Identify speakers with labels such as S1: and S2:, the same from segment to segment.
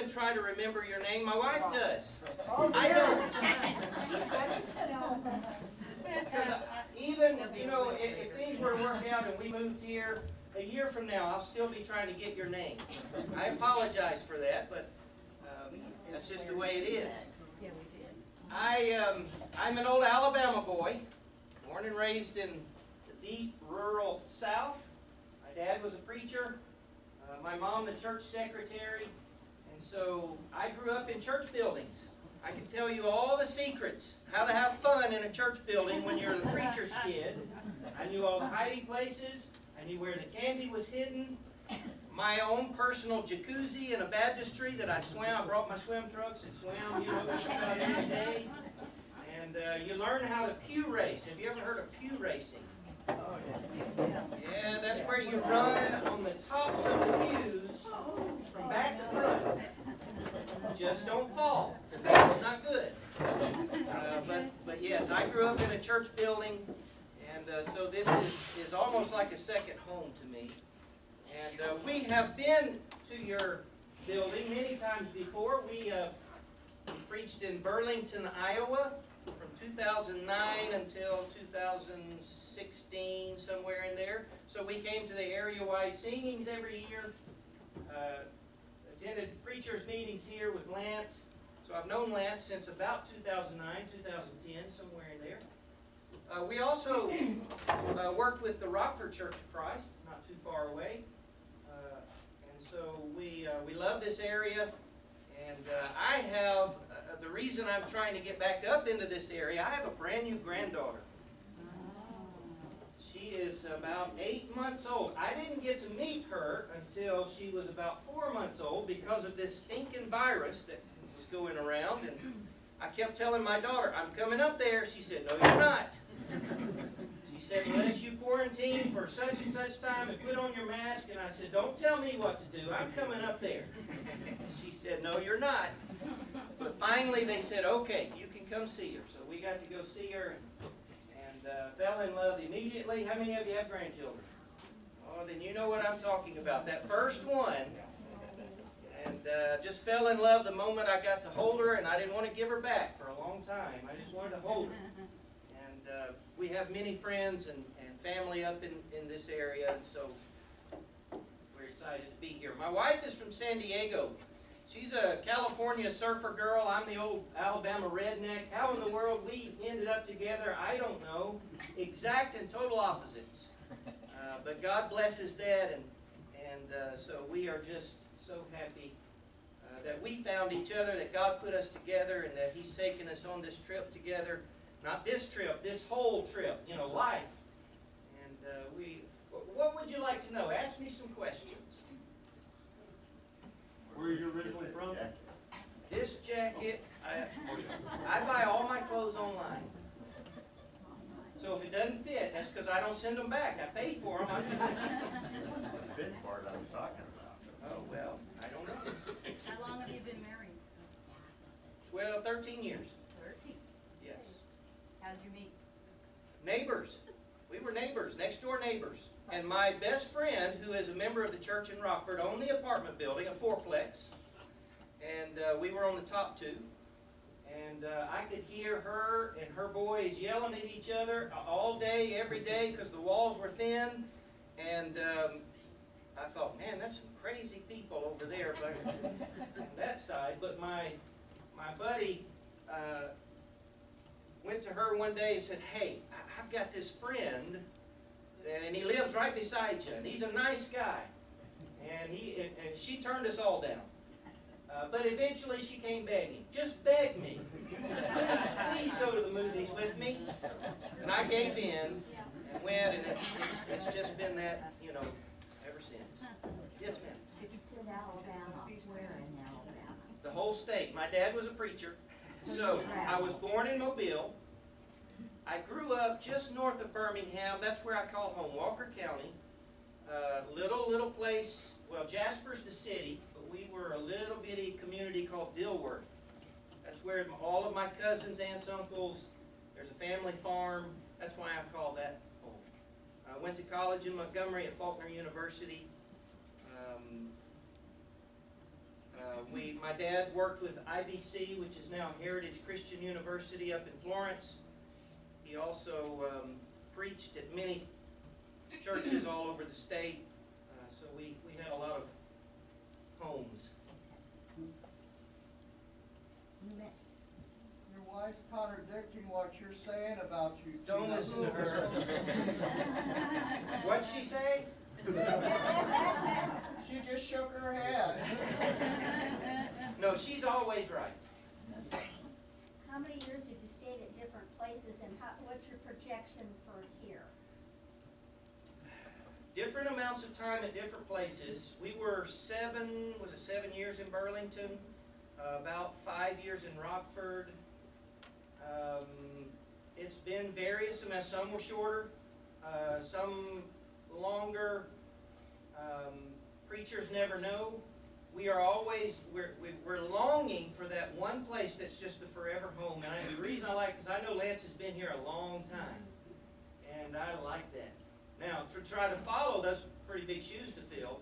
S1: even try to remember your name. My wife does.
S2: Oh,
S1: I don't. Because even, you know, if, if things were to work out and we moved here, a year from now, I'll still be trying to get your name. I apologize for that, but um, that's just the way it is.
S3: Yeah, we did.
S1: I, um, I'm an old Alabama boy, born and raised in the deep rural South. My dad was a preacher, uh, my mom the church secretary, so I grew up in church buildings. I can tell you all the secrets, how to have fun in a church building when you're the preacher's kid. I knew all the hiding places, I knew where the candy was hidden, my own personal jacuzzi in a baptistry that I swam. I brought my swim trunks and swam, you know, every day. And uh, you learn how to pew race. Have you ever heard of pew racing? Yeah, that's where you run on the tops of the pews from back to front. Just don't fall, because that's not good. Uh, but, but yes, I grew up in a church building, and uh, so this is, is almost like a second home to me. And uh, we have been to your building many times before. We, uh, preached in Burlington, Iowa from 2009 until 2016, somewhere in there. So we came to the area-wide singings every year. Attended preachers' meetings here with Lance. So I've known Lance since about 2009, 2010, somewhere in there. Uh, we also uh, worked with the Rockford Church of Christ, not too far away. Uh, and so we, uh, we love this area. And uh, I have, uh, the reason I'm trying to get back up into this area, I have a brand new granddaughter. Is about eight months old. I didn't get to meet her until she was about four months old because of this stinking virus that was going around. And I kept telling my daughter, I'm coming up there. She said, no, you're not. She said, unless you quarantine for such and such time and put on your mask. And I said, don't tell me what to do. I'm coming up there. She said, no, you're not. But finally they said, okay, you can come see her. So we got to go see her uh, fell in love immediately. How many of you have grandchildren? Oh, then you know what I'm talking about. That first one. And uh, just fell in love the moment I got to hold her, and I didn't want to give her back for a long time. I just wanted to hold her. And uh, we have many friends and, and family up in, in this area, and so we're excited to be here. My wife is from San Diego. She's a California surfer girl. I'm the old Alabama redneck. How in the world we ended up together, I don't know. Exact and total opposites. Uh, but God blesses that, and, and uh, so we are just so happy uh, that we found each other, that God put us together, and that He's taken us on this trip together. Not this trip, this whole trip, you know, life. And uh, we, what would you like to know? Ask me some questions.
S4: Where are you originally from?
S1: This jacket, I, I buy all my clothes online. So if it doesn't fit, that's because I don't send them back. I paid for them. I'm just,
S2: The fit part I was talking about.
S1: oh, well, I don't know.
S3: How long have you been married?
S1: Twelve, thirteen years,
S3: Thirteen.
S1: yes.
S3: How'd you meet?
S1: Neighbors. We were neighbors, next door neighbors. And my best friend, who is a member of the church in Rockford, owned the apartment building, a fourplex. And uh, we were on the top two. And uh, I could hear her and her boys yelling at each other all day, every day, because the walls were thin. And um, I thought, man, that's some crazy people over there but on that side. But my, my buddy uh, went to her one day and said, hey, I've got this friend, and he lives right beside you, and he's a nice guy. And he, and, and she turned us all down. Uh, but eventually she came begging, just beg me. Please please go to the movies with me. And I gave in and went, and it's, it's, it's just been that, you know, ever since. Yes, ma'am.
S5: You said Alabama, where in Alabama?
S1: The whole state. My dad was a preacher. So I was born in Mobile. I grew up just north of Birmingham. That's where I call home, Walker County. Uh, little, little place. Well, Jasper's the city, but we were a little bitty community called Dilworth. That's where all of my cousins, aunts, uncles, there's a family farm. That's why I call that home. I went to college in Montgomery at Faulkner University. Um, Uh, we, my dad worked with IBC, which is now Heritage Christian University up in Florence. He also um, preached at many churches all over the state. Uh, so we, we had a lot of homes.
S4: Your wife's contradicting what you're saying about you. two.
S1: Don't listen to her. What'd she say?
S4: She just shook her head.
S1: No, she's always right.
S5: how many years have you stayed at different places and how, what's your projection for here?
S1: Different amounts of time at different places. We were seven, was it seven years in Burlington? Uh, about five years in Rockford. Um, it's been various semesters. Some were shorter, uh, some longer. Um, preachers never know. We are always, we're, we- we're longing for that one place that's just the forever home. And I, the reason I like, because I know Lance has been here a long time. And I like that. Now, to try to follow, those pretty big shoes to fill.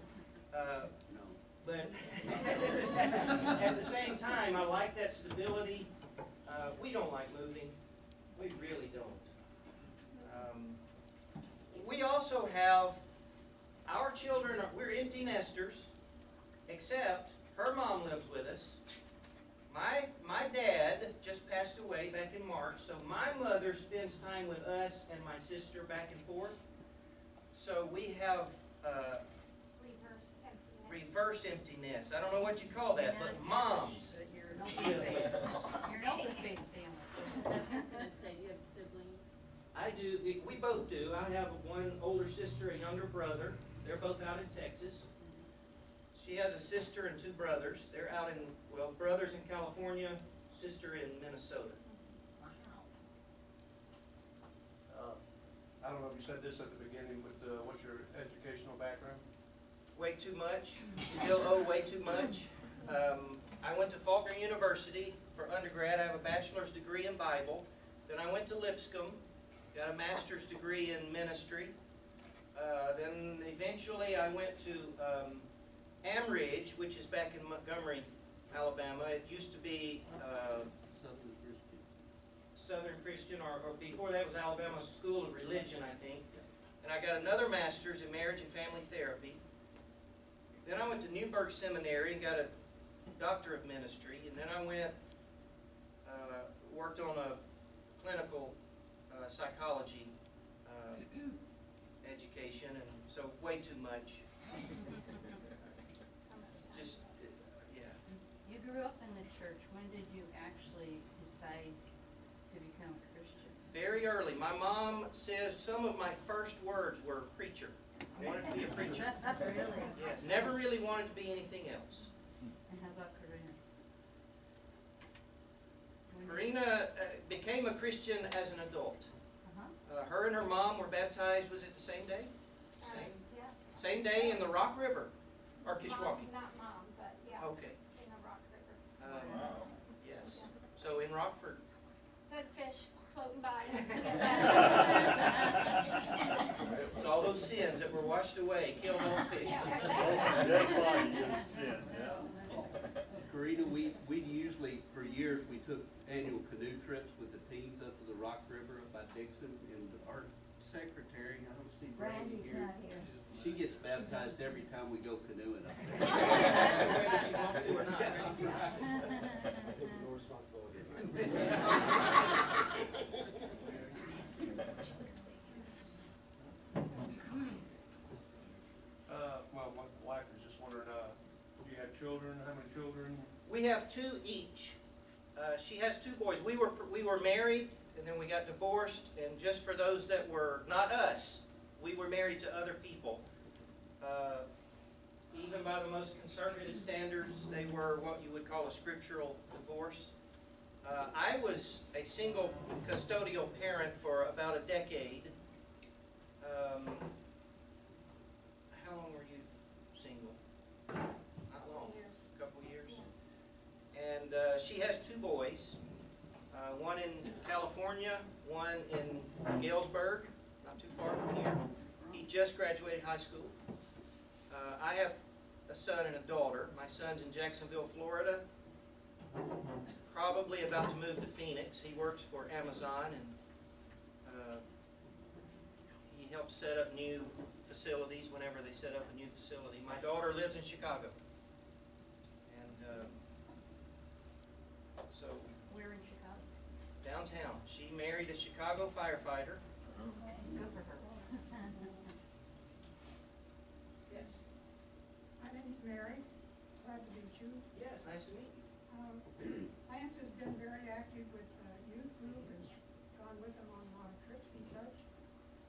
S1: Uh, But at the same time, I like that stability. Uh, we don't like moving. We really don't. Um, We also have, our children, we're empty nesters, except her mom lives with us. My, my dad just passed away back in March, so my mother spends time with us and my sister back and forth. So we have, uh,
S6: reverse emptiness.
S1: reverse empty nest. I don't know what you call that, but moms.
S3: You're an open face, you're an open face family.
S7: I was gonna say, you have siblings?
S1: I do, we- we both do. I have one older sister, a younger brother. They're both out in Texas. She has a sister and two brothers. They're out in, well, brothers in California, sister in Minnesota.
S8: I don't know if you said this at the beginning, but uh, what's your educational background?
S1: Way too much, still owe way too much. Um, I went to Faulkner University for undergrad. I have a bachelor's degree in Bible. Then I went to Lipscomb, got a master's degree in ministry. Uh, then eventually I went to um, Amridge, which is back in Montgomery, Alabama. It used to be uh, Southern Christian, or, or before that was Alabama School of Religion, I think. And I got another master's in marriage and family therapy. Then I went to Newburgh Seminary and got a doctor of ministry. And then I went, uh, worked on a clinical uh, psychology uh, education, and so way too much. Just, uh, yeah.
S3: You grew up in the church, when did you actually decide to become a Christian?
S1: Very early. My mom says some of my first words were preacher. I wanted to be a preacher.
S3: Really?
S1: Yes, never really wanted to be anything else.
S3: And how about Karina? When
S1: Karina uh, became a Christian as an adult.
S3: Uh-huh.
S1: Uh, her and her mom were baptized, was it the same day?
S6: Um,
S1: Same,
S6: yeah.
S1: same day in the Rock River, or
S6: Mom-
S1: Kishwaukee?
S6: Not mom, but yeah,
S1: Okay,
S6: in the Rock River.
S1: um,
S2: Wow.
S1: yes. So in Rockford,
S6: Good fish floating by.
S1: it's all those sins that were washed away, killed all fish.
S2: Dead body is sin, yeah.
S9: Karina, we, we usually, for years, we took annual canoe trips with the teens up to the Rock River up by Dixon, and our secretary, I don't see Brandy
S5: Brandy's
S9: here.
S5: not here.
S9: She gets baptized every time we go canoeing up there.
S1: Whether she wants to or not.
S10: No responsibility.
S8: Uh, well, my wife was just wondering, uh, do you have children? How many children?
S1: We have two each. Uh, she has two boys. We were, we were married, and then we got divorced, and just for those that were not us, we were married to other people. Uh, Even by the most conservative standards, they were what you would call a scriptural divorce. Uh, I was a single custodial parent for about a decade. Um, How long were you single? Not long.
S6: Years.
S1: Couple years. And uh, she has two boys, uh, one in California, one in Galesburg, not too far from here. He just graduated high school. Uh, I have a son and a daughter. My son's in Jacksonville, Florida. Probably about to move to Phoenix. He works for Amazon and uh, he helps set up new facilities whenever they set up a new facility. My daughter lives in Chicago. And uh, so
S3: Where in Chicago?
S1: Downtown, she married a Chicago firefighter.
S3: Good for her.
S1: Yes.
S10: My name's Mary, glad to meet you.
S1: Yes, nice to meet you.
S10: Um, Lance has been very active with the youth group, has gone with them on a lot of trips and such.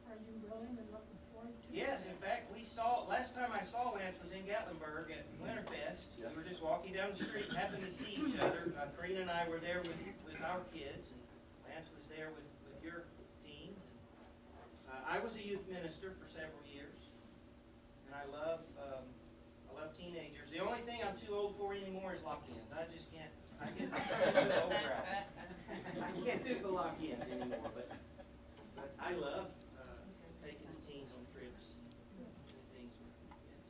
S10: Are you willing and looking forward to?
S1: Yes, in fact, we saw, last time I saw Lance was in Gatlinburg at Winterfest. We were just walking down the street, happened to see each other. Uh, Karina and I were there with, with our kids, and Lance was there with, with your teens. And, Uh, I was a youth minister for several years, and I love, um, I love teenagers. The only thing I'm too old for anymore is lock-ins. I just can't, I get, too old for. I can't do the lock-ins anymore, but, but I love, uh, taking the teens on trips and things with them, yes.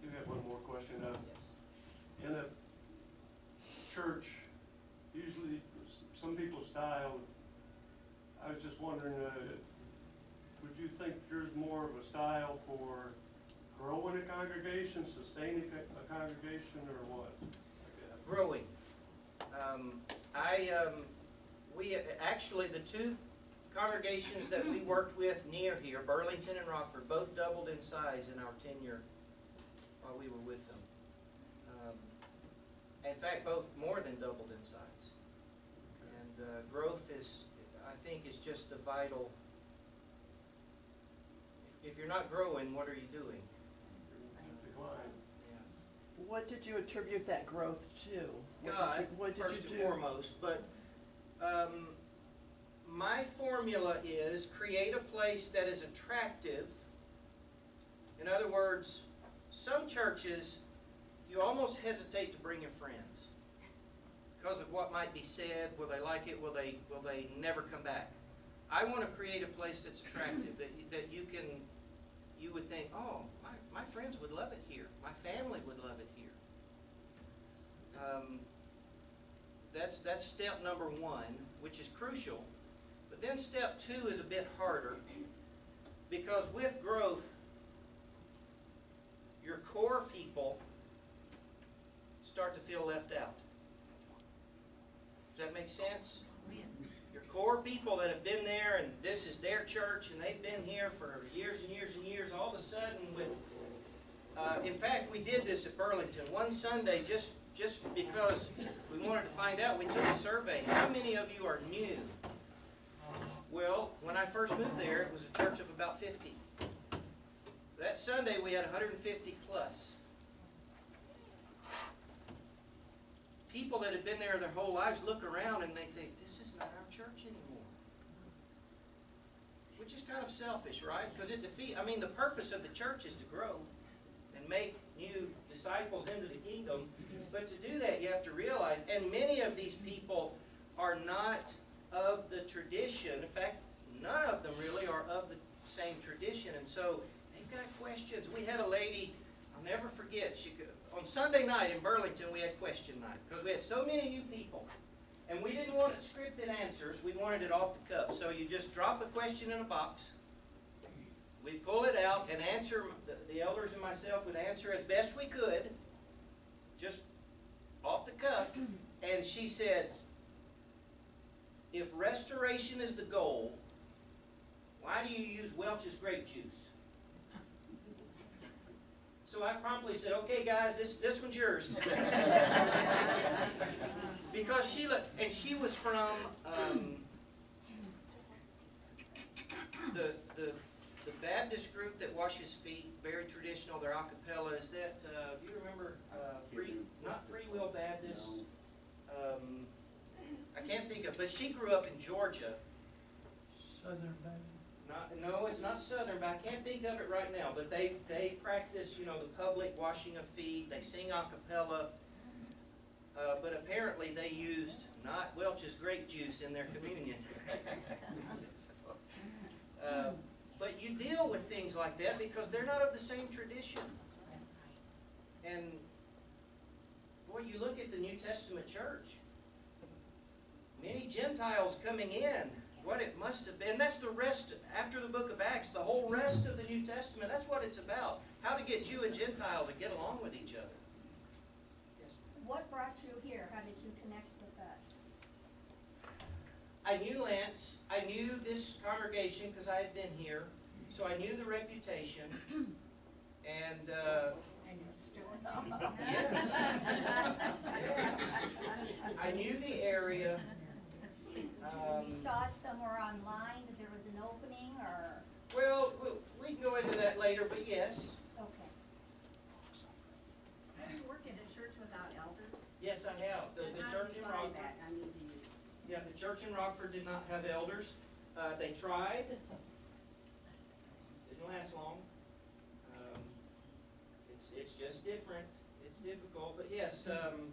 S8: You have one more question. Uh,
S1: Yes.
S8: in a church, usually s- some people's style, I was just wondering, uh, would you think yours more of a style for growing a congregation, sustaining a congregation, or what?
S1: Growing. Um, I, um, we, actually, the two congregations that we worked with near here, Burlington and Rockford, both doubled in size in our tenure while we were with them. Um, In fact, both more than doubled in size. And, uh, growth is, think, is just the vital, if you're not growing, what are you doing?
S11: What did you attribute that growth to? What did
S1: God,
S11: you- what did
S1: first
S11: you
S1: and
S11: do?
S1: foremost, but, um, my formula is create a place that is attractive. In other words, some churches, you almost hesitate to bring your friends because of what might be said, will they like it, will they, will they never come back? I wanna create a place that's attractive, that, you- that you can, you would think, oh, my, my friends would love it here, my family would love it here. Um, that's, that's step number one, which is crucial. But then step two is a bit harder, because with growth, your core people start to feel left out. Does that make sense? Your core people that have been there and this is their church and they've been here for years and years and years, all of a sudden with, uh, in fact, we did this at Burlington. One Sunday, just, just because we wanted to find out, we took a survey. How many of you are new? Well, when I first moved there, it was a church of about fifty. That Sunday, we had hundred and fifty plus. People that have been there their whole lives look around and they think, this is not our church anymore. Which is kind of selfish, right? Because it defeat, I mean, the purpose of the church is to grow and make new disciples into the kingdom. But to do that, you have to realize, and many of these people are not of the tradition. In fact, none of them really are of the same tradition. And so they've got questions. We had a lady, I'll never forget, she could, on Sunday night in Burlington, we had question night because we had so many new people. And we didn't want scripted answers, we wanted it off the cuff. So you just drop a question in a box. We pull it out and answer, the, the elders and myself would answer as best we could, just off the cuff. And she said, if restoration is the goal, why do you use Welch's grape juice? So I promptly said, okay, guys, this, this one's yours. Because Sheila, and she was from, um, the, the, the Baptist group that washes feet, very traditional, they're a cappella, is that, uh, do you remember, uh, Free, not Free Will Baptist? Um, I can't think of, but she grew up in Georgia.
S2: Southern Baptist.
S1: Not, no, it's not Southern, but I can't think of it right now, but they, they practice, you know, the public washing of feet, they sing a cappella. Uh, but apparently they used not Welch's grape juice in their communion. So, uh, But you deal with things like that because they're not of the same tradition. And, boy, you look at the New Testament church. Many Gentiles coming in, what it must have been, that's the rest, after the book of Acts, the whole rest of the New Testament, that's what it's about. How to get Jew and Gentile to get along with each other. Yes.
S5: What brought you here? How did you connect with us?
S1: I knew Lance, I knew this congregation because I had been here, so I knew the reputation. And, uh,
S3: And you're still.
S1: Yes. I knew the area. Um,
S5: You saw it somewhere online, that there was an opening, or,
S1: Well, we- we can go into that later, but yes,
S5: okay.
S7: Have you worked in a church without elders?
S1: yes, I have. The, the church in Rockford,
S7: I mean, do you?
S1: yeah, the church in Rockford did not have elders. Uh, they tried. Didn't last long. Um, it's, it's just different. It's difficult, but yes, um,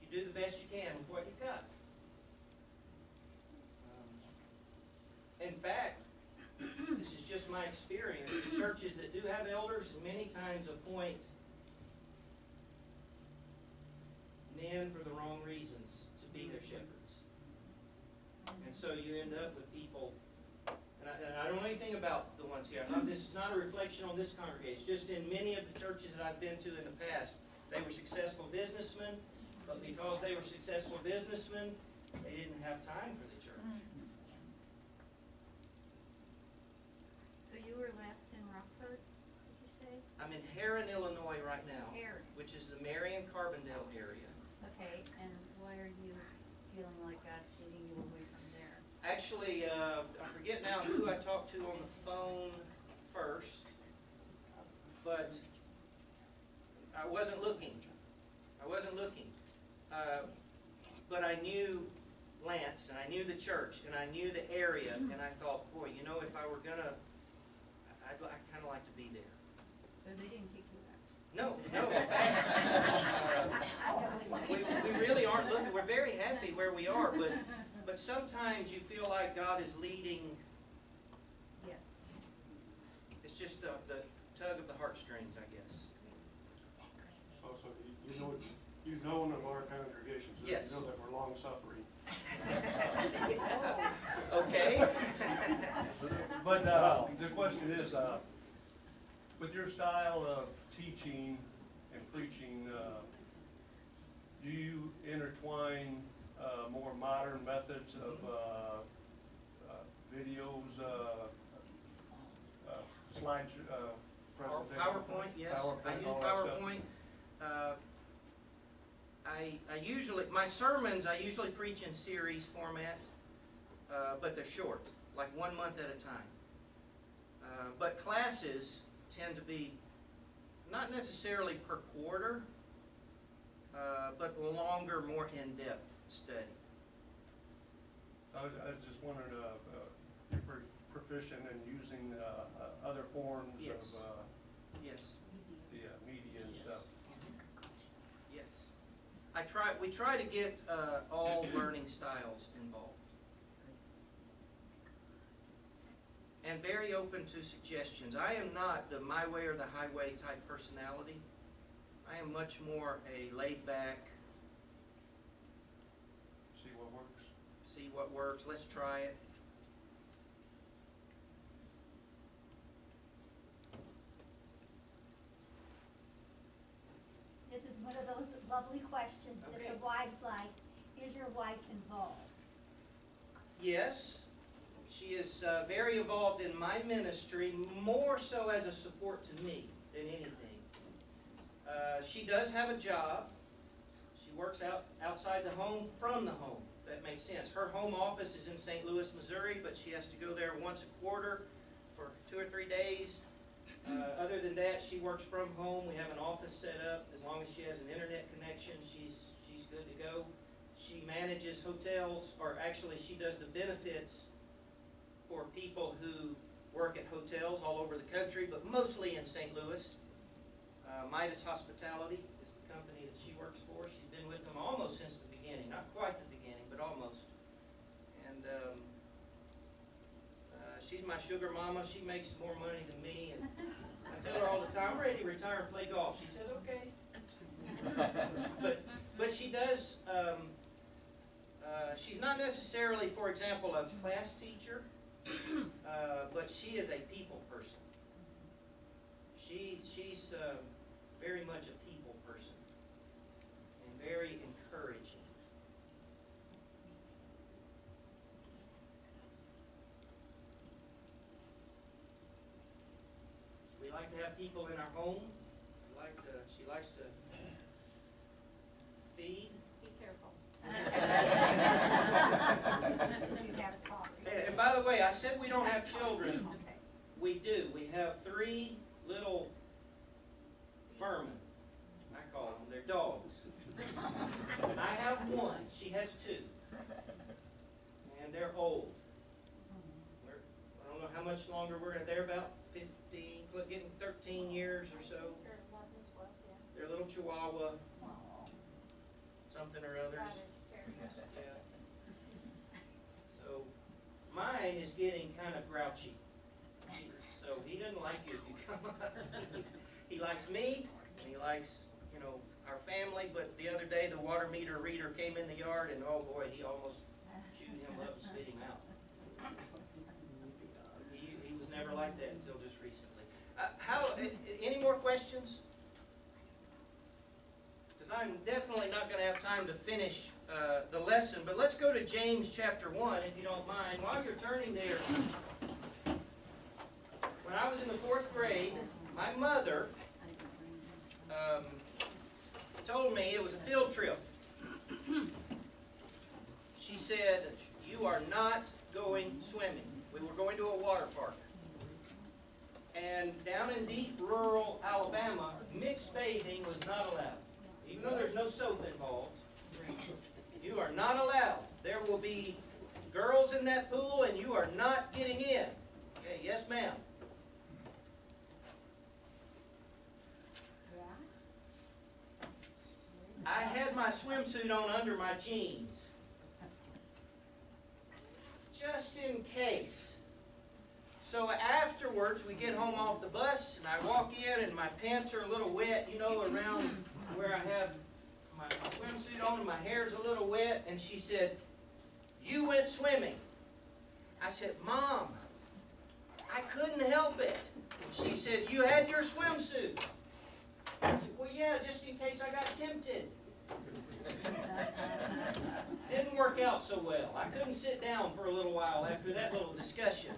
S1: you do the best you can with what you've got. Um, In fact, this is just my experience, the churches that do have elders many times appoint men for the wrong reasons to be their shepherds. And so you end up with people, and I, and I don't know anything about the ones here, not, this is not a reflection on this congregation, just in many of the churches that I've been to in the past, they were successful businessmen, but because they were successful businessmen, they didn't have time for the church.
S3: So you were last in Rockford, did you say?
S1: I'm in Herrin, Illinois right now,
S3: Herrin.
S1: which is the Marion Carbondale area.
S3: Okay, and why are you feeling like God's leading you away from there?
S1: Actually, uh, I forget now who I talked to on the phone first, but I wasn't looking. I wasn't looking. Uh, but I knew Lance, and I knew the church, and I knew the area, and I thought, boy, you know, if I were gonna, I'd, I'd kinda like to be there.
S3: So they didn't kick you out?
S1: No, no, in fact, uh, we, we really aren't looking, we're very happy where we are, but, but sometimes you feel like God is leading,
S3: Yes.
S1: it's just the, the tug of the heartstrings, I guess.
S8: Also, you, you know, you've known of our congregation, so you
S1: Yes.
S8: know that we're long-suffering.
S1: Okay?
S8: But, uh, the question is, uh, with your style of teaching and preaching, uh, do you intertwine, uh, more modern methods of, uh, uh, videos, uh, uh, slide, uh, presentations?
S1: PowerPoint, yes, I use
S8: all that stuff?
S1: PowerPoint. Uh, I, I usually, my sermons, I usually preach in series format, uh, but they're short, like one month at a time. Uh, But classes tend to be not necessarily per quarter, uh, but longer, more in-depth study.
S8: I was, I was just wondering, uh, uh, you're pretty proficient in using, uh, uh, other forms
S1: Yes.
S8: of, uh,
S1: Yes,
S8: the uh, media and
S1: Yes.
S8: stuff.
S1: yes. I try, we try to get uh, all learning styles involved. And very open to suggestions. I am not the my way or the highway type personality. I am much more a laid back,
S8: See what works.
S1: see what works, let's try it.
S5: This is one of those lovely questions that the wives like, is your wife involved?
S1: Yes, she is uh, very involved in my ministry, more so as a support to me than anything. Uh, She does have a job. She works out, outside the home, from the home, that makes sense. Her home office is in St. Louis, Missouri, but she has to go there once a quarter for two or three days. Uh, Other than that, she works from home. We have an office set up. As long as she has an internet connection, she's, she's good to go. She manages hotels, or actually, she does the benefits for people who work at hotels all over the country, but mostly in St. Louis. Uh, Midas Hospitality is the company that she works for. She's been with them almost since the beginning, not quite the beginning, but almost. And um, uh, she's my sugar mama, she makes more money than me, and I tell her all the time, I'm ready to retire and play golf. She says, okay. But, but she does, um, uh, she's not necessarily, for example, a class teacher, uh, but she is a people person. She, she's, uh, very much a people person and very encouraging. We like to have people in our home. We like to, she likes to feed.
S6: Be careful.
S5: You have coffee.
S1: And, and by the way, I said we don't have children. We do. We have three little vermin. I call them, they're dogs. And I have one, she has two. And they're old. We're, I don't know how much longer we're gonna, they're about fifteen, getting thirteen years or so.
S6: They're eleven, twelve, yeah.
S1: They're a little chihuahua, something or others.
S6: Scottish Terriers.
S1: Yeah. So, mine is getting kind of grouchy. So he doesn't like you if you come. He likes me, and he likes, you know, our family, but the other day, the water meter reader came in the yard, and oh boy, he almost chewed him up and spit him out. He, he was never like that until just recently. Uh, how, any more questions? Because I'm definitely not gonna have time to finish, uh, the lesson, but let's go to James chapter one, if you don't mind. While you're turning there, when I was in the fourth grade, my mother, um, told me it was a field trip. She said, you are not going swimming. We were going to a water park. And down in deep rural Alabama, mixed bathing was not allowed. Even though there's no soap involved, you are not allowed. There will be girls in that pool and you are not getting in. Okay, yes ma'am. I had my swimsuit on under my jeans. Just in case. So afterwards, we get home off the bus, and I walk in, and my pants are a little wet, you know, around where I have my, my swimsuit on, and my hair's a little wet, and she said, you went swimming. I said, Mom, I couldn't help it. She said, you had your swimsuit. I said, well, yeah, just in case I got tempted. Didn't work out so well. I couldn't sit down for a little while after that little discussion.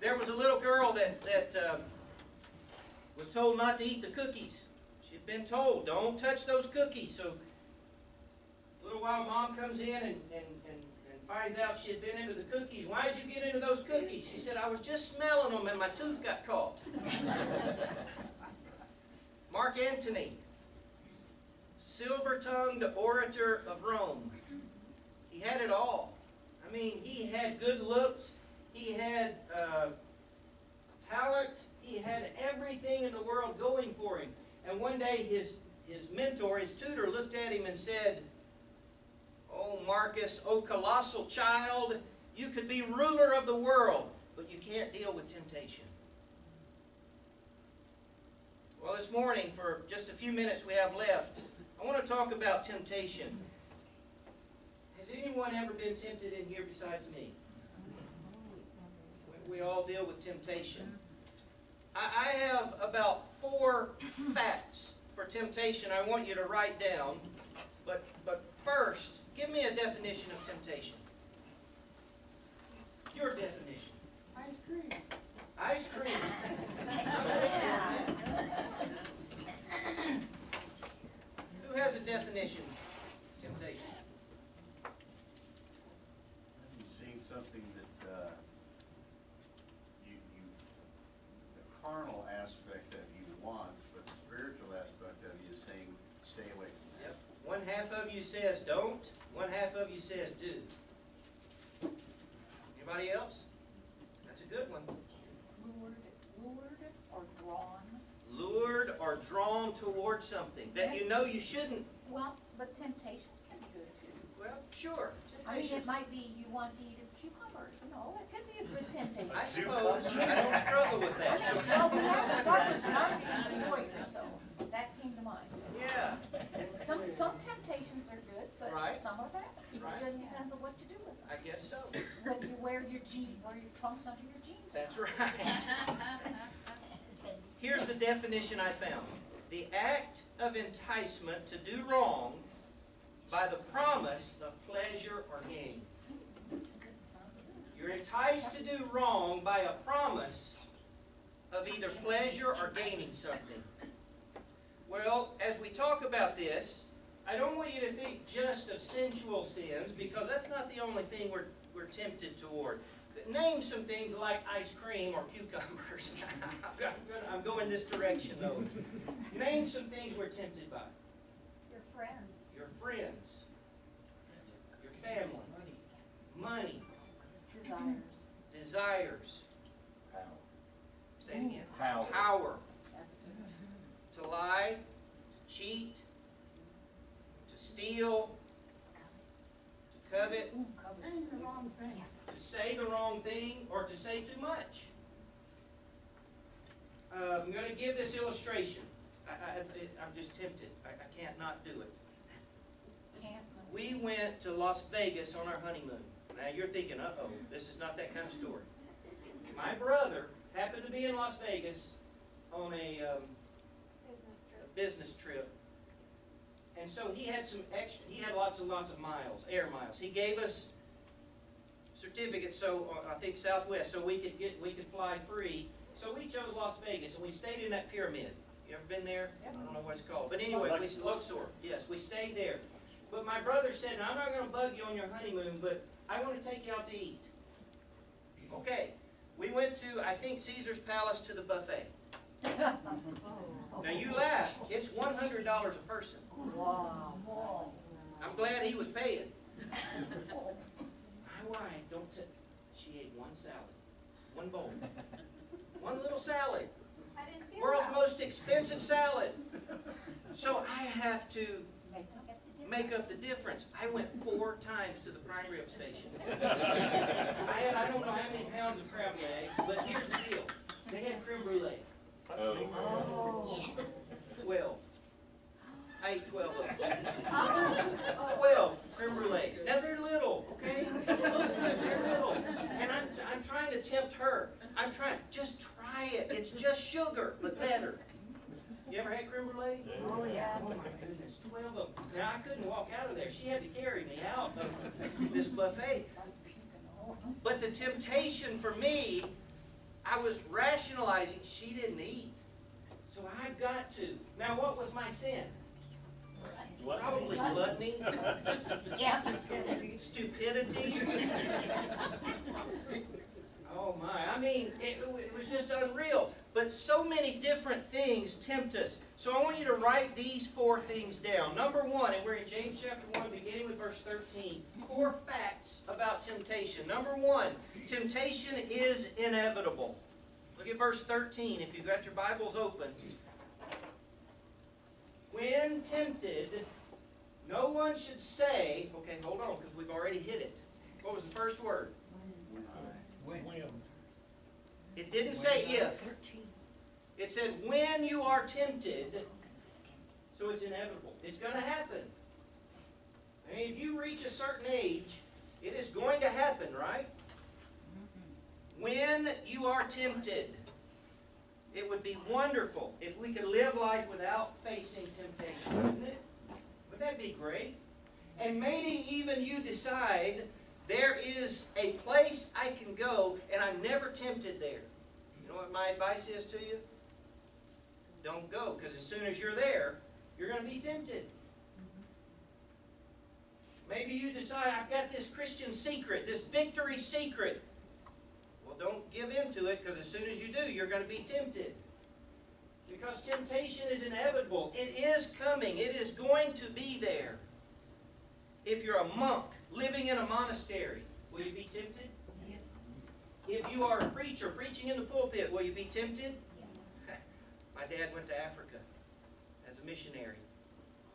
S1: There was a little girl that, that uh, was told not to eat the cookies. Been told, don't touch those cookies. So a little while, mom comes in and, and, and, and finds out she had been into the cookies. Why did you get into those cookies? She said, I was just smelling them and my tooth got caught. Mark Antony, silver-tongued orator of Rome. He had it all. I mean, he had good looks, he had uh, talent, he had everything in the world going for him. And one day his, his mentor, his tutor, looked at him and said, Oh, Marcus, oh, colossal child, you could be ruler of the world, but you can't deal with temptation. Well, this morning, for just a few minutes we have left, I want to talk about temptation. Has anyone ever been tempted in here besides me? We- all deal with temptation. I have about four facts for temptation I want you to write down. But, but first, give me a definition of temptation. Your definition.
S10: Ice cream.
S1: Ice cream. Who has a definition? Temptation.
S12: Seeing something that, uh, you, you, the carnal aspect of you wants, but the spiritual aspect of you is saying, stay away from that.
S1: Yep. One half of you says don't, one half of you says do. Anybody else? That's a good one.
S11: Lured, lured or drawn?
S1: Lured or drawn towards something that you know you shouldn't.
S5: Well, but temptations can be good too.
S1: Well, sure.
S5: I mean, it might be you want to eat a cucumber, who
S11: know, it could be a good temptation.
S1: I suppose, I don't struggle with that.
S11: Well, we have a farmer's market lawyer, so that came to mind.
S1: Yeah,
S11: Some, some temptations are good, but
S1: Right.
S11: some are bad. It
S1: Right.
S11: just depends on what you do with them.
S1: I guess so.
S11: Whether you your jean, wear your trunks under your jeans.
S1: That's right. Here's the definition I found. The act of enticement to do wrong by the promise of pleasure or gain. You're enticed to do wrong by a promise of either pleasure or gaining something. Well, as we talk about this, I don't want you to think just of sensual sins because that's not the only thing we're, we're tempted toward. Name some things like ice cream or cucumbers. I'm gonna- I'm going this direction though. Name some things we're tempted by.
S5: Your friends.
S1: Your friends, your family, money,
S11: Desires.
S1: desires. Power. Say it again.
S2: Power.
S1: Power.
S11: That's good.
S1: To lie, cheat, to steal, to covet,
S11: Ooh, covered.
S10: Saying the wrong thing.
S1: to say the wrong thing, or to say too much. Uh, I'm going to give this illustration. I, I, I'm just tempted. I, I can't not do it.
S11: Can't.
S1: We went to Las Vegas on our honeymoon. Now you're thinking, uh-oh, this is not that kind of story. My brother happened to be in Las Vegas on a um,
S6: Business trip.
S1: business trip. And so he had some extra, he had lots and lots of miles, air miles. He gave us certificates, so, uh, I think Southwest, so we could get, we could fly free. So we chose Las Vegas and we stayed in that pyramid. You ever been there? I don't know what it's called, but anyway, we, Luxor, yes, we stayed there. But my brother said, I'm not gonna bug you on your honeymoon, but I wanna take you out to eat. Okay, we went to, I think Caesar's Palace to the buffet. Now you laugh, it's one hundred dollars a person.
S11: Wow.
S1: I'm glad he was paying. My wife, don't t- she ate one salad, one bowl, one little salad,
S6: I didn't feel
S1: world's
S6: that.
S1: most expensive salad. So I have to
S11: Make
S1: make up the difference. I went four times to the prime rib station. I had, I don't know how many pounds of crab legs, but here's the deal. They had creme brulee,
S11: Oh.
S1: twelve. I twelve of them. Oh. Twelve creme brulees. Now they're little, okay? They're little. And I'm, I'm trying to tempt her. I'm trying, just try it. It's just sugar, but better. You ever had creme brulee?
S11: Oh, yeah.
S1: Oh my goodness, twelve of them. Now, I couldn't walk out of there. She had to carry me out of this buffet. But the temptation for me, I was rationalizing, she didn't eat. So I've got to. Now, what was my sin? Probably gluttony,
S11: Yeah.
S1: stupidity. Oh my, I mean, it, it was just unreal. But so many different things tempt us. So I want you to write these four things down. Number one, and we're in James chapter 1, beginning with verse 13. Core facts about temptation. Number one, temptation is inevitable. Look at verse 13 if you've got your Bibles open. When tempted, no one should say, okay, hold on, because we've already hit it. What was the first word? It didn't say if. It said when you are tempted, so it's inevitable. It's going to happen. I mean, if you reach a certain age, it is going to happen, right? When you are tempted, it would be wonderful if we could live life without facing temptation, wouldn't it? Would that be great? And maybe even you decide there is a place I can go and I'm never tempted there. You know what my advice is to you? Don't go, because as soon as you're there, you're going to be tempted. Maybe you decide, I've got this Christian secret, this victory secret. Well, don't give in to it, because as soon as you do, you're going to be tempted. Because temptation is inevitable. It is coming. It is going to be there. If you're a monk living in a monastery, will you be tempted? Yes. If you are a preacher preaching in the pulpit, will you be tempted? Yes. My dad went to Africa as a missionary,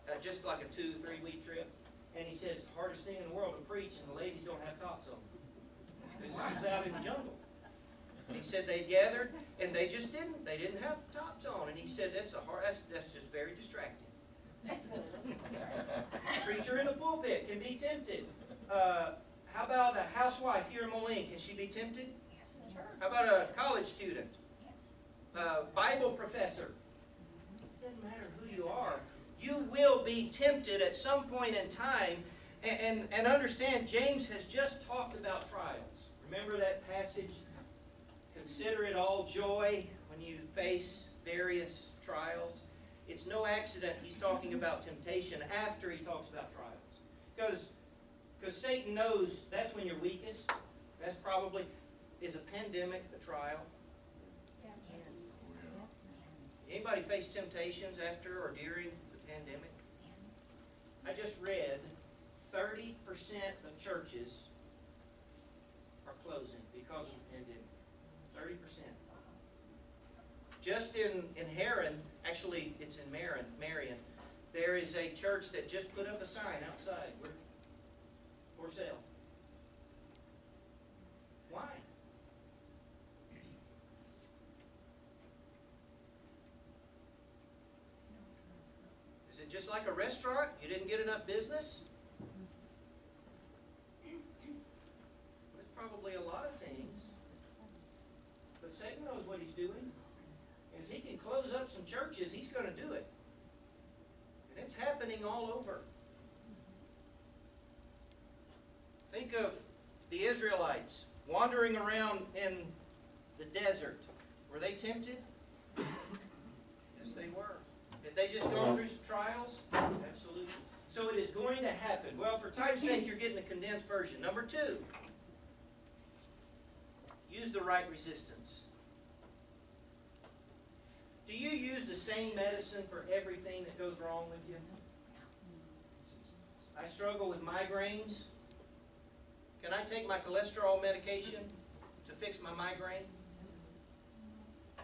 S1: uh, just like a two, three week trip. And he says, hardest thing in the world to preach, and the ladies don't have tops on. because this was out in the jungle. And he said they gathered, and they just didn't, they didn't have tops on, and he said, that's a hard, that's, that's just very distracting. Preacher in the pulpit can be tempted. Uh, how about a housewife here in Moline, can she be tempted? How about a college student? Uh, Bible professor? It doesn't matter who you are, you will be tempted at some point in time, and, and, and understand, James has just talked about trials. Remember that passage? Consider it all joy when you face various trials. It's no accident he's talking about temptation after he talks about trials. Because because Satan knows that's when you're weakest. That's probably, is a pandemic a trial? Anybody face temptations after or during the pandemic? I just read thirty percent of churches are closing because of the pandemic. Thirty percent. Just in, in Herrin, actually, it's in Marion, Marion, there is a church that just put up a sign outside, we're, for sale. Why? Is it just like a restaurant? You didn't get enough business? It's probably a lot of things. But Satan knows what he's doing. And if he can close up some churches, he's going to do it. And it's happening all over. Think of the Israelites wandering around in the desert. Were they tempted? Yes, they were. Did they just go through some trials? Absolutely. So it is going to happen. Well, for time's sake, you're getting the condensed version. Number two, use the right resistance. Do you use the same medicine for everything that goes wrong with you? I struggle with migraines. Can I take my cholesterol medication to fix my migraine?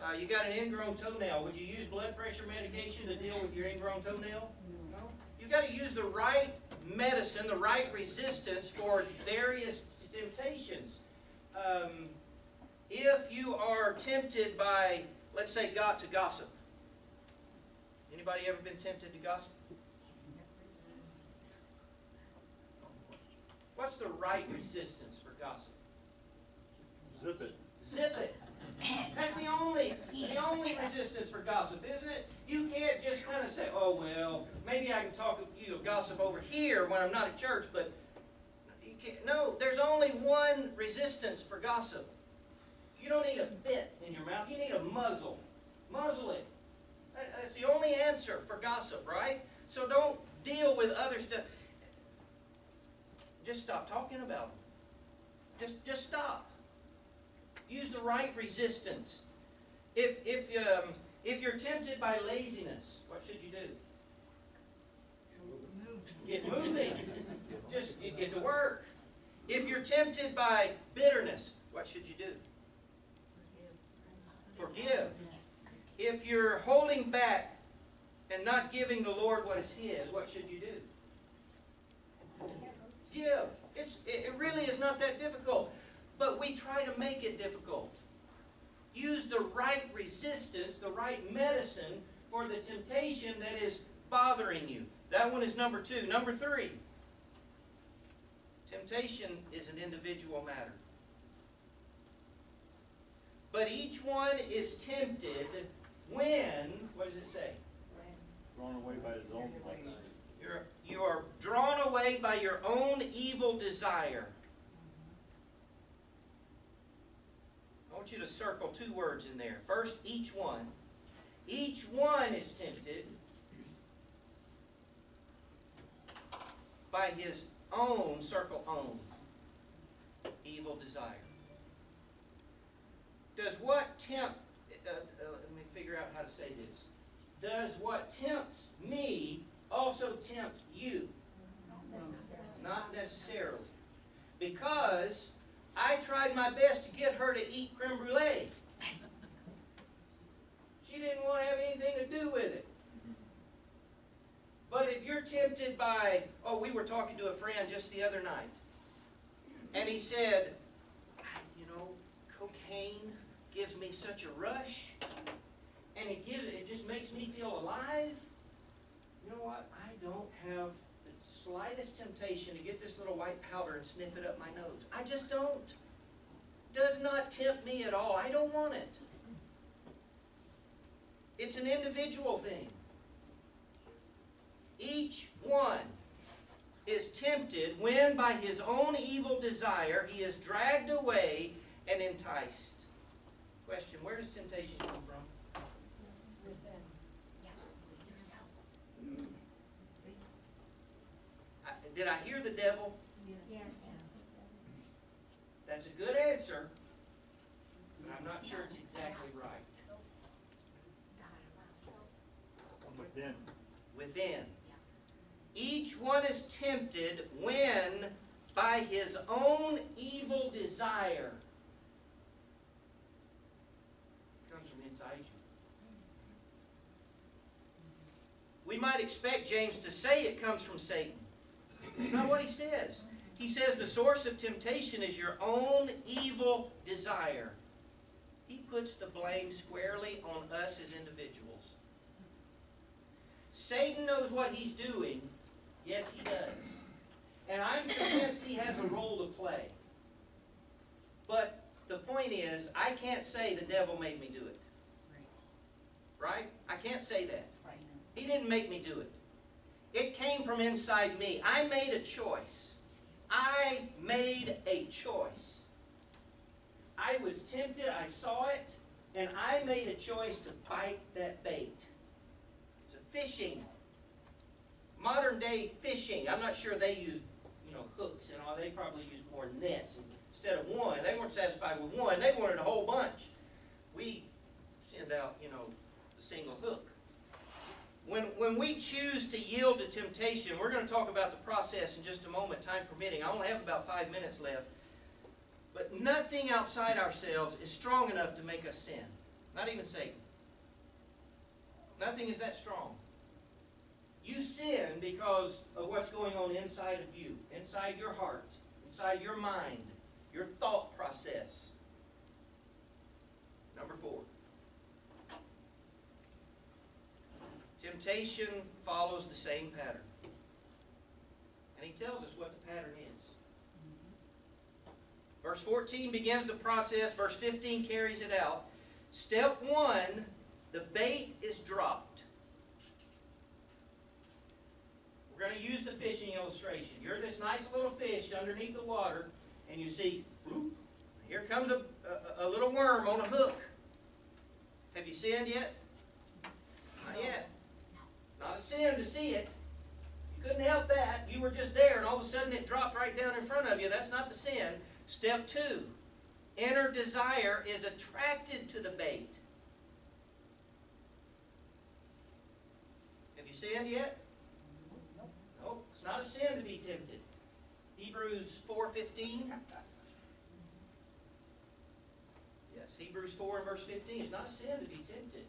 S1: Uh, you got an ingrown toenail. Would you use blood pressure medication to deal with your ingrown toenail? No. You got to use the right medicine, the right resistance for various temptations. Um, if you are tempted by, let's say, God to gossip. Anybody ever been tempted to gossip? What's the right resistance for gossip?
S2: Zip it.
S1: Zip it. That's the only, the only resistance for gossip, isn't it? You can't just kind of say, oh, well, maybe I can talk to you of gossip over here when I'm not at church, but you can't. No, there's only one resistance for gossip. You don't need a bit in your mouth. You need a muzzle. Muzzle it. That's the only answer for gossip, right? So don't deal with other stuff. Just stop talking about them. Just, just stop. Use the right resistance. If, if, um, if you're tempted by laziness, what should you do? Get moving. Just get, get to work. If you're tempted by bitterness, what should you do? Forgive. If you're holding back and not giving the Lord what is His, what should you do? Give. It's, it it really is not that difficult. But we try to make it difficult. Use the right resistance, the right medicine for the temptation that is bothering you. That one is number two. Number three. Temptation is an individual matter. But each one is tempted when, what does it say?
S2: Thrown away by his own lust.
S1: You're, drawn away by your own evil desire. I want you to circle two words in there. First, each one. Each one is tempted by his own, circle own, evil desire. Does what tempt, uh, uh, let me figure out how to say this. Does what tempts me also tempt you? Not necessarily. Because I tried my best to get her to eat creme brulee. She didn't want to have anything to do with it. But if you're tempted by, oh, we were talking to a friend just the other night, and he said, you know, cocaine gives me such a rush, and it gives, it just makes me feel alive. You know what? Don't have the slightest temptation to get this little white powder and sniff it up my nose. I just don't. Does not tempt me at all. I don't want it. It's an individual thing. Each one is tempted when by his own evil desire he is dragged away and enticed. Question, where does temptation come from? I- Did I hear the devil?
S5: Yes.
S1: That's a good answer, but I'm not sure it's exactly right.
S2: Within.
S1: Within. Each one is tempted when by his own evil desire comes from inside you. We might expect James to say it comes from Satan. It's not what he says. He says the source of temptation is your own evil desire. He puts the blame squarely on us as individuals. Satan knows what he's doing. Yes, he does. And I'm convinced he has a role to play. But the point is, I can't say the devil made me do it. Right? I can't say that. He didn't make me do it. It came from inside me. I made a choice. I made a choice. I was tempted, I saw it, and I made a choice to bite that bait. It's a fishing, modern day fishing. I'm not sure they use, you know, hooks and all. They probably use more nets instead of one. They weren't satisfied with one. They wanted a whole bunch. We send out, you know, the single hook. When, when we choose to yield to temptation, we're going to talk about the process in just a moment, time permitting. I only have about five minutes left. But nothing outside ourselves is strong enough to make us sin. Not even Satan. Nothing is that strong. You sin because of what's going on inside of you, inside your heart, inside your mind, your thought process. Number four. Temptation follows the same pattern. And he tells us what the pattern is. Verse 14 begins the process, verse 15 carries it out. Step one, the bait is dropped. We're going to use the fishing illustration. You're this nice little fish underneath the water, and you see, whoop, here comes a, a, a little worm on a hook. Have you sinned yet? Not yet. Not a sin to see it. You couldn't help that. You were just there, and all of a sudden it dropped right down in front of you. That's not the sin. Step two inner desire is attracted to the bait. Have you sinned yet? Nope. It's not a sin to be tempted. Hebrews 4.15. Yes, Hebrews 4 and verse 15. It's not a sin to be tempted.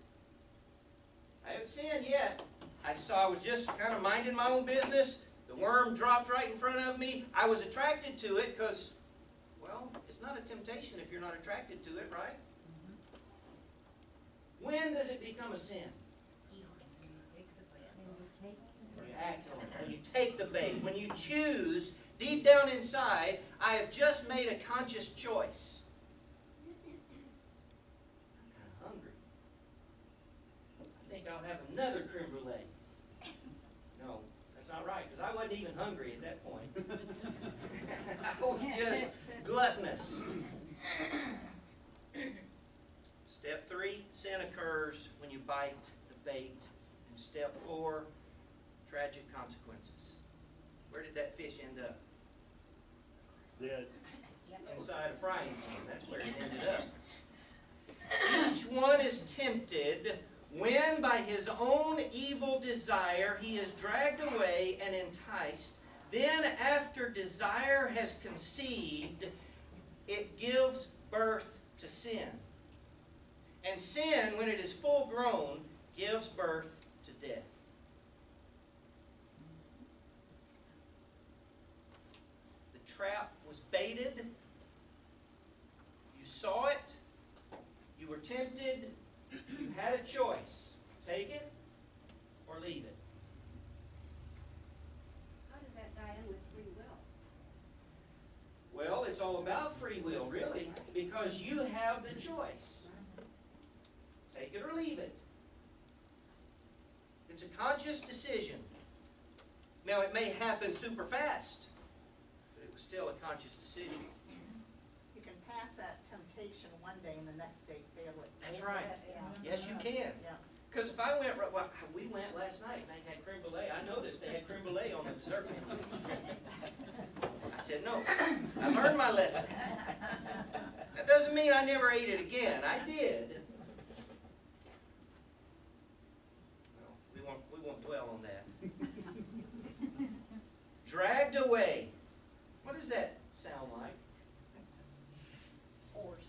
S1: I haven't sinned yet. I saw I was just kind of minding my own business. The worm dropped right in front of me. I was attracted to it because, well, it's not a temptation if you're not attracted to it, right? When does it become a sin? When you act on it. When you take the bait. When you choose, deep down inside, I have just made a conscious choice. I'm kind of hungry. I think I'll have another creme brulee. No, that's not right, because I wasn't even hungry at that point. I was just gluttonous. Step three, sin occurs when you bite the bait. And step four, tragic consequences. Where did that fish end up?
S2: Dead.
S1: Inside a frying pan. That's where it ended up. Each one is tempted when by his own evil desire he is dragged away and enticed. Then, after desire has conceived, it gives birth to sin. And sin, when it is full grown, gives birth to death. The trap was baited. You saw it. You were tempted, had a choice. Take it or leave it.
S5: How does that tie in with free will?
S1: Well, it's all about free will, really, because you have the choice. Take it or leave it. It's a conscious decision. Now, it may happen super fast, but it was still a conscious decision.
S11: You can pass that temptation one day and the next day fail it.
S1: That's right.
S11: Yeah.
S1: Yes, you can.
S11: Yeah.
S1: Because if I went, right- well, we went last night and they had creme brulee. I noticed they had creme brulee on the dessert. I said, no, I learned my lesson. That doesn't mean I never ate it again. I did. Well, we won't, we won't dwell on that. Dragged away. What is that sound like?
S11: Forced.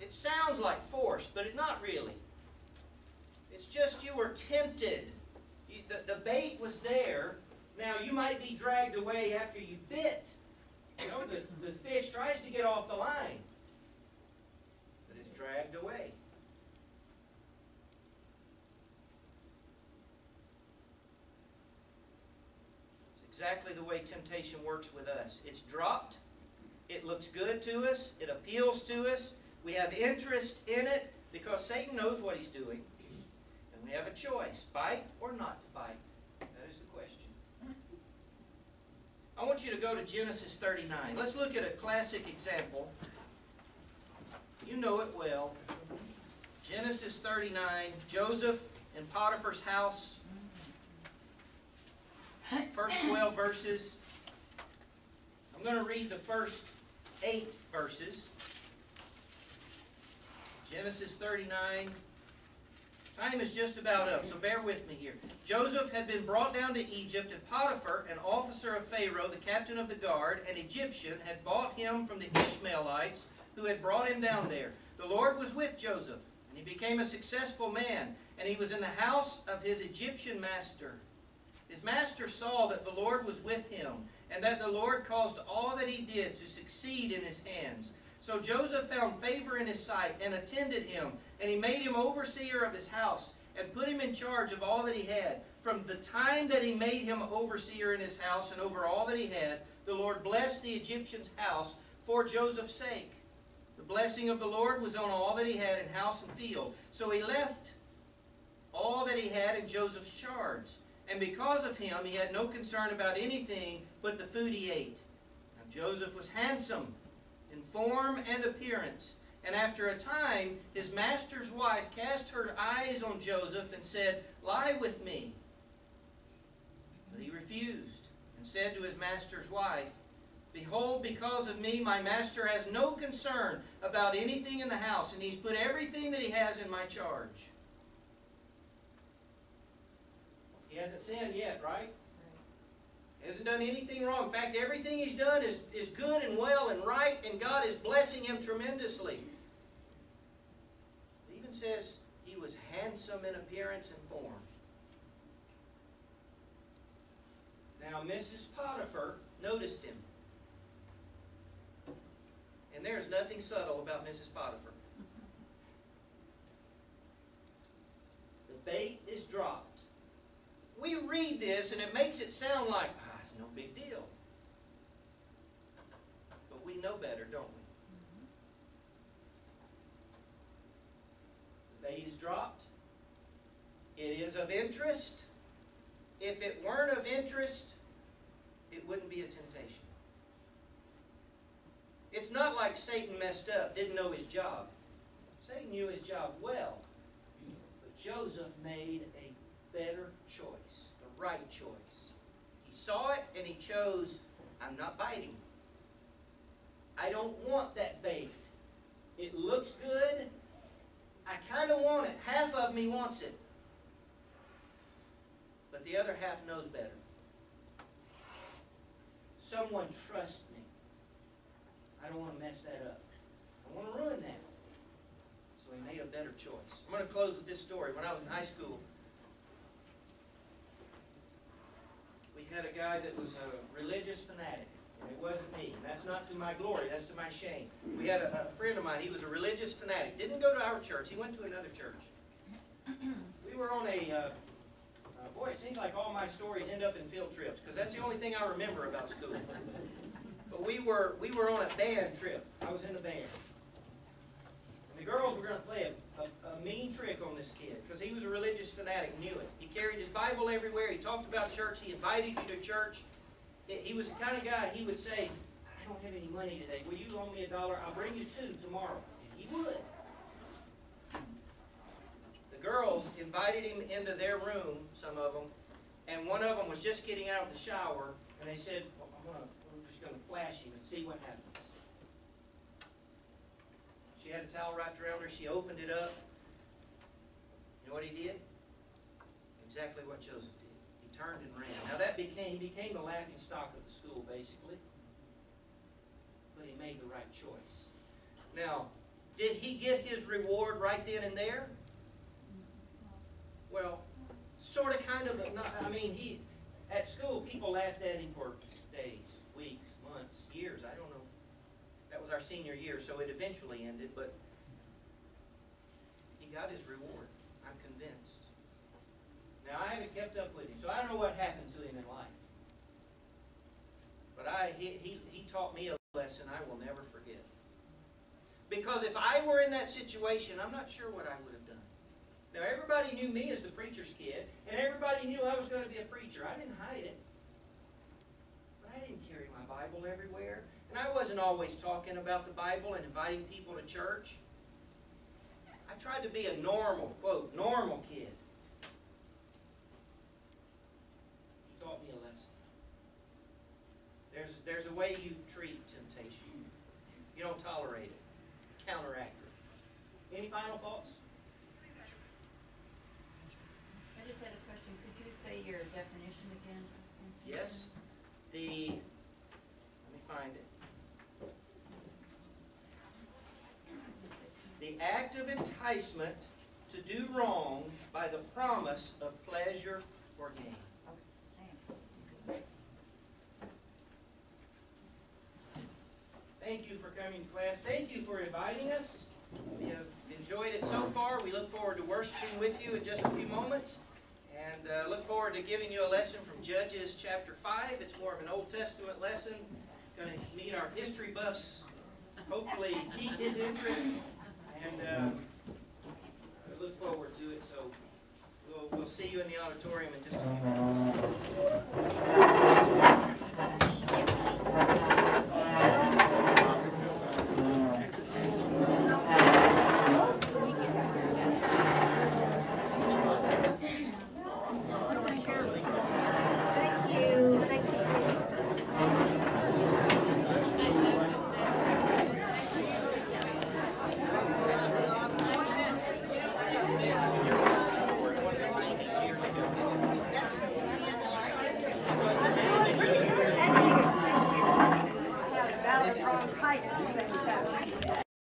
S1: It sounds like force, but it's not really. It's just you were tempted. You, the, the bait was there. Now you might be dragged away after you bit. You know, the, the fish tries to get off the line, but it's dragged away. It's exactly the way temptation works with us. It's dropped. It looks good to us. It appeals to us. We have interest in it because Satan knows what he's doing. And we have a choice bite or not to bite. That is the question. I want you to go to Genesis 39. Let's look at a classic example. You know it well. Genesis 39, Joseph in Potiphar's house. First 12 verses. I'm going to read the first eight verses. Genesis 39. Time is just about up, so bear with me here. Joseph had been brought down to Egypt, and Potiphar, an officer of Pharaoh, the captain of the guard, an Egyptian, had bought him from the Ishmaelites who had brought him down there. The Lord was with Joseph, and he became a successful man, and he was in the house of his Egyptian master. His master saw that the Lord was with him, and that the Lord caused all that he did to succeed in his hands. So Joseph found favor in his sight and attended him, and he made him overseer of his house and put him in charge of all that he had. From the time that he made him overseer in his house and over all that he had, the Lord blessed the Egyptian's house for Joseph's sake. The blessing of the Lord was on all that he had in house and field. So he left all that he had in Joseph's charge. And because of him, he had no concern about anything but the food he ate. Now Joseph was handsome in form and appearance. And after a time, his master's wife cast her eyes on Joseph and said, Lie with me. But he refused and said to his master's wife, Behold, because of me, my master has no concern about anything in the house, and he's put everything that he has in my charge. He hasn't sinned yet, right? Hasn't done anything wrong. In fact, everything he's done is, is good and well and right, and God is blessing him tremendously. It even says he was handsome in appearance and form. Now, Mrs. Potiphar noticed him. And there's nothing subtle about Mrs. Potiphar. The bait is dropped. We read this and it makes it sound like, no big deal. But we know better, don't we? The bait dropped. It is of interest. If it weren't of interest, it wouldn't be a temptation. It's not like Satan messed up, didn't know his job. Satan knew his job well. But Joseph made a better choice, the right choice. Saw it and he chose, I'm not biting. I don't want that bait. It looks good. I kind of want it. Half of me wants it. But the other half knows better. Someone trust me. I don't want to mess that up. I want to ruin that. So he made a better choice. I'm going to close with this story. When I was in high school, had a guy that was a religious fanatic. And it wasn't me. And that's not to my glory, that's to my shame. We had a, a friend of mine, he was a religious fanatic, didn't go to our church, he went to another church. We were on a, uh, uh, boy, it seems like all my stories end up in field trips, because that's the only thing I remember about school. But we were, we were on a band trip. I was in a band. The girls were gonna play a, a, a mean trick on this kid, because he was a religious fanatic, knew it. He carried his Bible everywhere, he talked about church, he invited you to church. He- was the kind of guy, he would say, I don't have any money today, will you loan me a dollar? I'll bring you two tomorrow. And he would. The girls invited him into their room, some of them, and one of them was just getting out of the shower, and they said, well, I'm gonna, we're just gonna flash him and see what happens. Had a towel wrapped around her, she opened it up. You know what he did? Exactly what Joseph did. He turned and ran. Now that became, he became the laughing stock of the school, basically. But he made the right choice. Now, did he get his reward right then and there? Well, sort of, kind of, but not, I mean, he, at school, people laughed at him for days, weeks, months, years, I don't was our senior year, so it eventually ended, but he got his reward, I'm convinced. Now, I haven't kept up with him, so I don't know what happened to him in life. But I, he, he, he taught me a lesson I will never forget. Because if I were in that situation, I'm not sure what I would have done. Now, everybody knew me as the preacher's kid, and everybody knew I was going to be a preacher. I didn't hide it. But I didn't carry my Bible everywhere. And I wasn't always talking about the Bible and inviting people to church. I tried to be a normal, quote, normal kid. He taught me a lesson. There's, there's a way you treat temptation. You don't tolerate it, counteract it. Any final thoughts?
S3: I just had a question, could you say your definition again?
S1: Yes. The, let me find it. The act of enticement to do wrong by the promise of pleasure or gain. Thank you for coming to class. Thank you for inviting us. We have enjoyed it so far. We look forward to worshiping with you in just a few moments. And uh, look forward to giving you a lesson from Judges chapter 5. It's more of an Old Testament lesson. Going to meet our history buffs, hopefully pique his interest and uh, I look forward to it. So we'll, we'll see you in the auditorium in just a few minutes.